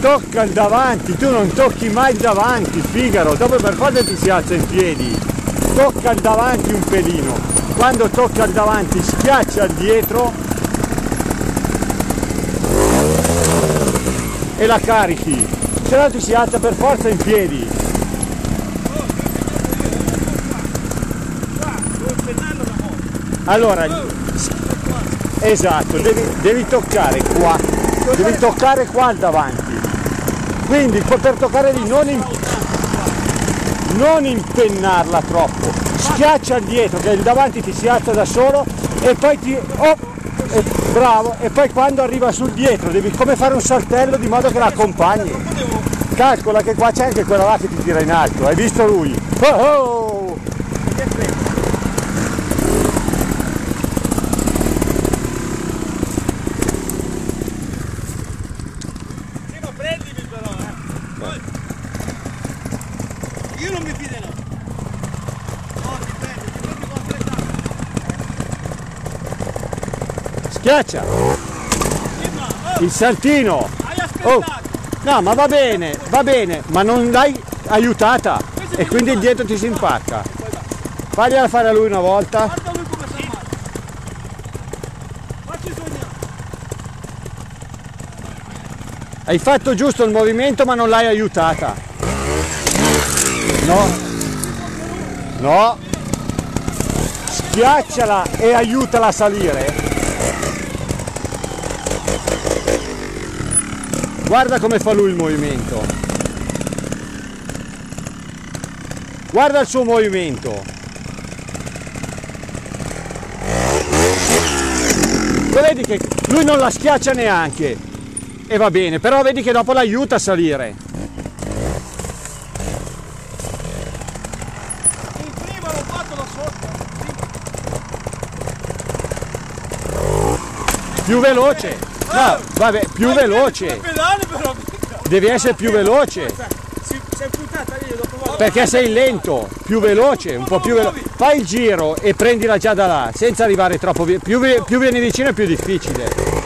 tocca il davanti, tu non tocchi mai il davanti, Figaro, dopo per forza ti si alza in piedi, tocca il davanti un pelino, quando tocca il davanti schiaccia il dietro. E la carichi, se no ti si alza per forza in piedi. Allora, esatto, devi, devi toccare qua, devi toccare qua il davanti. Quindi per toccare lì non, in, non impennarla troppo, schiaccia dietro che il davanti ti si alza da solo e poi ti... Oh, e, bravo, e poi quando arriva sul dietro devi come fare un saltello di modo che la accompagni. Calcola che qua c'è anche quella là che ti tira in alto, hai visto lui? Oh, oh! Prima prendimi però, eh. Poi- Io non mi fiderò. No, ti prendi, ti prendi con altrettanto. Schiaccia! Oh, Il saltino! aspettato. No, ma va bene, va bene, ma non l'hai aiutata e quindi il dietro ti si impacca. Fagliela fare a lui una volta. Hai fatto giusto il movimento ma non l'hai aiutata. No. No. Schiacciala e aiutala a salire. Guarda come fa lui il movimento. Guarda il suo movimento. Vedi che lui non la schiaccia neanche. E va bene, però vedi che dopo l'aiuta a salire. Il prima l'ho fatto da sotto. Più veloce. No, vabbè, più veloce. Devi essere più veloce. Perché sei lento, più veloce, un po' più veloce. Fai il giro e prendila già da là, senza arrivare troppo via. Più, più vieni vicino è più difficile.